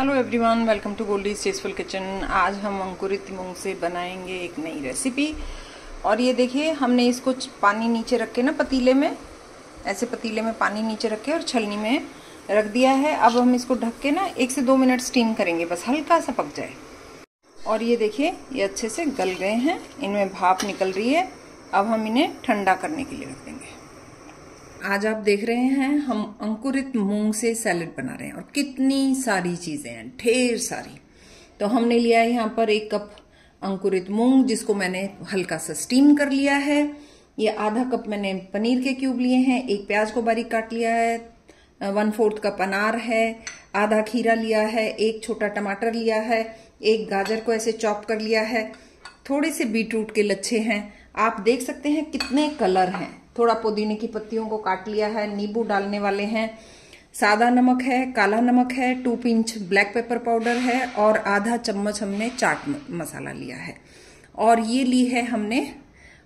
Hello everyone welcome to Goldy tasteful kitchen आज हम अंकुरित मूंग से बनाएँगे एक नई रेसिपी और ये देखिए, हमने इसको पानी नीचे रख के ना पतीले में, ऐसे पतीले में पानी नीचे रख के और छलनी में रख दिया है। अब हम इसको ढक के ना एक से दो मिनट स्टीम करेंगे, बस हल्का सा पक जाए। और ये देखिए, ये अच्छे से गल गए हैं, इनमें भाप निकल रही है। अब हम इन्हें ठंडा करने के लिए रख देंगे। आज आप देख रहे हैं, हम अंकुरित मूंग से सैलड बना रहे हैं और कितनी सारी चीज़ें हैं, ढेर सारी। तो हमने लिया है यहाँ पर एक कप अंकुरित मूंग, जिसको मैंने हल्का सा स्टीम कर लिया है। ये आधा कप मैंने पनीर के क्यूब लिए हैं, एक प्याज को बारीक काट लिया है वन फोर्थ कप अनार है, आधा खीरा लिया है, एक छोटा टमाटर लिया है, एक गाजर को ऐसे चॉप कर लिया है। थोड़े से बीटरूट के लच्छे हैं। आप देख सकते हैं कितने कलर हैं। थोड़ा पुदीने की पत्तियों को काट लिया है, नींबू डालने वाले हैं। सादा नमक है, काला नमक है, two pinch black pepper powder है और आधा चम्मच हमने चाट मसाला लिया है। और ये ली है हमने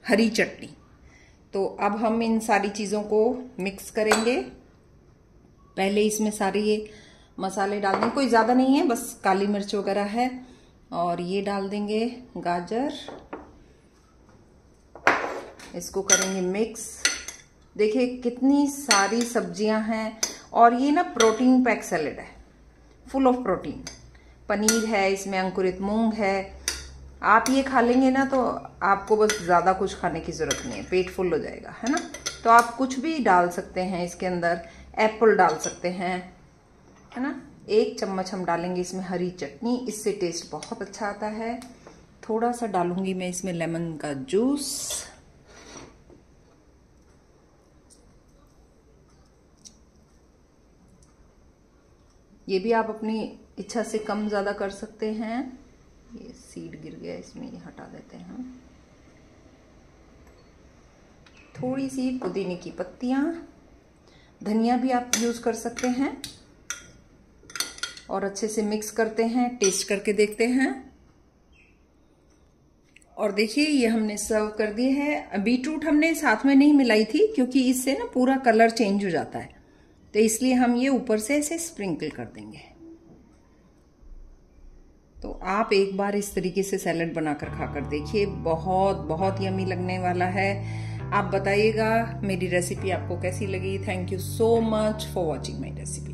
हरी चटनी। तो अब हम इन सारी चीज़ों को मिक्स करेंगे। पहले इसमें सारे ये मसाले डाल देंगे कोई ज़्यादा नहीं है, बस काली मिर्च वगैरह है। और ये डाल देंगे गाजर। इसको करेंगे मिक्स। देखिए कितनी सारी सब्ज़ियाँ हैं और ये ना प्रोटीन पैक सैलेड है, फुल ऑफ़ प्रोटीन। पनीर है, इसमें अंकुरित मूंग है। आप ये खा लेंगे ना तो आपको बस ज़्यादा कुछ खाने की ज़रूरत नहीं है, पेट फुल हो जाएगा, है ना? तो आप कुछ भी डाल सकते हैं इसके अंदर, एप्पल डाल सकते हैं, है ना? एक चम्मच हम डालेंगे इसमें हरी चटनी, इससे टेस्ट बहुत अच्छा आता है। थोड़ा सा डालूँगी मैं इसमें लेमन का जूस। ये भी आप अपनी इच्छा से कम ज़्यादा कर सकते हैं। ये सीड गिर गया, इसमें ये हटा देते हैं। थोड़ी सी पुदीने की पत्तियाँ। धनिया भी आप यूज़ कर सकते हैं। और अच्छे से मिक्स करते हैं टेस्ट करके देखते हैं। और देखिए, ये हमने सर्व कर दिए है। बीटरूट हमने साथ में नहीं मिलाई थी, क्योंकि इससे ना पूरा कलर चेंज हो जाता है। तो इसलिए हम ये ऊपर से ऐसे स्प्रिंकल कर देंगे। तो आप एक बार इस तरीके से सैलड बनाकर खाकर देखिए, बहुत बहुत यमी लगने वाला है। आप बताइएगा मेरी रेसिपी आपको कैसी लगी। Thank you so much for watching my recipe